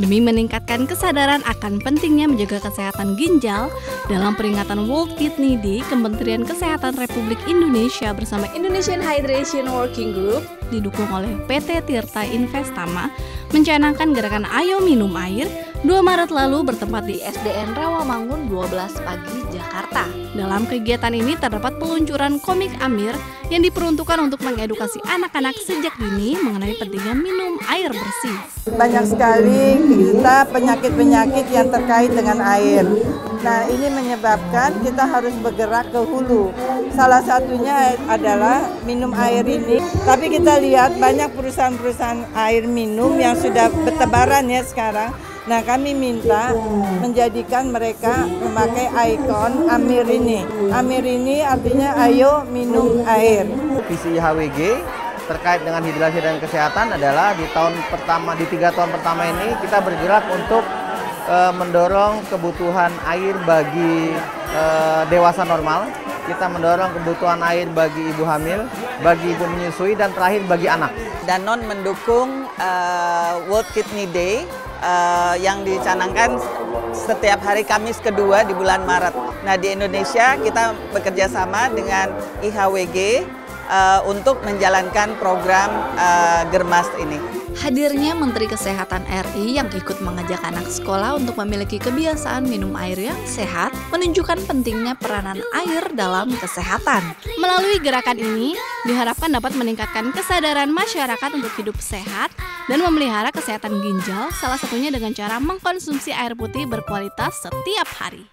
demi meningkatkan kesadaran akan pentingnya menjaga kesehatan ginjal dalam peringatan World Kidney Day, Kementerian Kesehatan Republik Indonesia bersama Indonesian Hydration Working Group didukung oleh PT Tirta Investama mencanangkan gerakan Ayo Minum Air 2 Maret lalu bertempat di SDN Rawamangun 12 pagi Jakarta. Dalam kegiatan ini terdapat peluncuran komik Amir yang diperuntukkan untuk mengedukasi anak-anak sejak dini mengenai pentingnya minum air bersih. Banyak sekali kita penyakit-penyakit yang terkait dengan air. Nah, ini menyebabkan kita harus bergerak ke hulu. Salah satunya adalah minum air ini. Tapi kita lihat banyak perusahaan-perusahaan air minum yang sudah bertebaran ya sekarang. Nah, kami minta menjadikan mereka memakai ikon Amir ini. Amir ini artinya ayo minum air. Visi HWG terkait dengan hidrasi dan kesehatan adalah di tahun pertama di tiga tahun pertama ini kita bergerak untuk uh, mendorong kebutuhan air bagi uh, dewasa normal, kita mendorong kebutuhan air bagi ibu hamil, bagi ibu menyusui, dan terakhir bagi anak. Danon mendukung uh, World Kidney Day uh, yang dicanangkan setiap hari Kamis kedua di bulan Maret. Nah di Indonesia kita bekerja sama dengan IHWG uh, untuk menjalankan program uh, Germas ini. Hadirnya Menteri Kesehatan RI yang ikut mengajak anak sekolah untuk memiliki kebiasaan minum air yang sehat menunjukkan pentingnya peranan air dalam kesehatan. Melalui gerakan ini, diharapkan dapat meningkatkan kesadaran masyarakat untuk hidup sehat dan memelihara kesehatan ginjal, salah satunya dengan cara mengkonsumsi air putih berkualitas setiap hari.